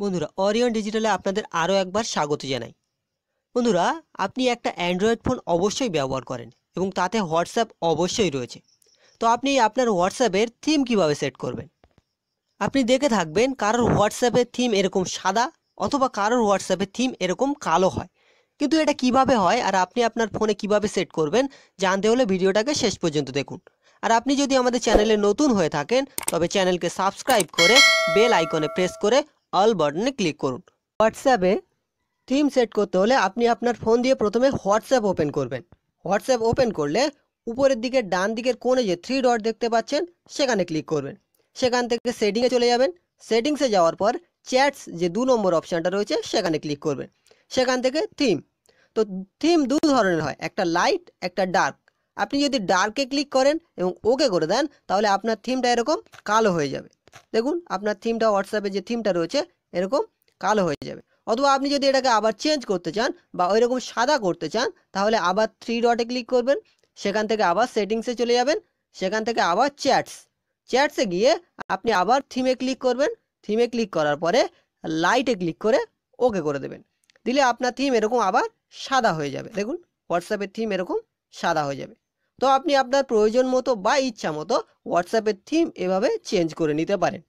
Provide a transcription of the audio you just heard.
বন্ধুরা অরিয়ন ডিজিটালে আপনাদের আরও একবার স্বাগত জানাই। বন্ধুরা, আপনি একটা অ্যান্ড্রয়েড ফোন অবশ্যই ব্যবহার করেন এবং তাতে হোয়াটসঅ্যাপ অবশ্যই রয়েছে। তো আপনি আপনার হোয়াটসঅ্যাপের থিম কীভাবে সেট করবেন? আপনি দেখে থাকবেন কারোর হোয়াটসঅ্যাপের থিম এরকম সাদা অথবা কারোর হোয়াটসঅ্যাপের থিম এরকম কালো হয়। কিন্তু এটা কীভাবে হয় আর আপনি আপনার ফোনে কীভাবে সেট করবেন, জানতে হলে ভিডিওটাকে শেষ পর্যন্ত দেখুন। আর আপনি যদি আমাদের চ্যানেলে নতুন হয়ে থাকেন, তবে চ্যানেলকে সাবস্ক্রাইব করে বেল আইকনে প্রেস করে অল বাটনে ক্লিক করুন। হোয়াটসঅ্যাপে থিম সেট করতে হলে আপনি আপনার ফোন দিয়ে প্রথমে হোয়াটসঅ্যাপ ওপেন করবেন। হোয়াটসঅ্যাপ ওপেন করলে উপরের দিকে ডান দিকের কোণে যে থ্রি ডট দেখতে পাচ্ছেন, সেখানে ক্লিক করবেন। সেখান থেকে সেটিংয়ে চলে যাবেন। সেটিংসে যাওয়ার পর চ্যাটস যে দু নম্বর অপশানটা রয়েছে, সেখানে ক্লিক করবেন। সেখান থেকে থিম তো থিম দু ধরনের হয়, একটা লাইট একটা ডার্ক আপনি যদি ডার্কে ক্লিক করেন এবং ওকে করে দেন, তাহলে আপনার থিমটা এরকম কালো হয়ে যাবে। দেখুন, আপনার থিমটা হোয়াটসঅ্যাপে যে থিমটা রয়েছে, এরকম কালো হয়ে যাবে। অথবা আপনি যদি এটাকে আবার চেঞ্জ করতে চান বা ওই রকম সাদা করতে চান, তাহলে আবার থ্রি ডটে ক্লিক করবেন, সেখান থেকে আবার সেটিংসে চলে যাবেন, সেখান থেকে আবার চ্যাটস চ্যাটসে গিয়ে আপনি আবার থিমে ক্লিক করবেন থিমে ক্লিক করার পরে লাইটে ক্লিক করে ওকে করে দেবেন। দিলে আপনার থিম এরকম আবার সাদা হয়ে যাবে। দেখুন হোয়াটসঅ্যাপের থিম এরকম সাদা হয়ে যাবে। তো আপনি আপনার প্রয়োজন মতো বা ইচ্ছা মতো হোয়াটসঅ্যাপের থিম এভাবে চেঞ্জ করে নিতে পারেন।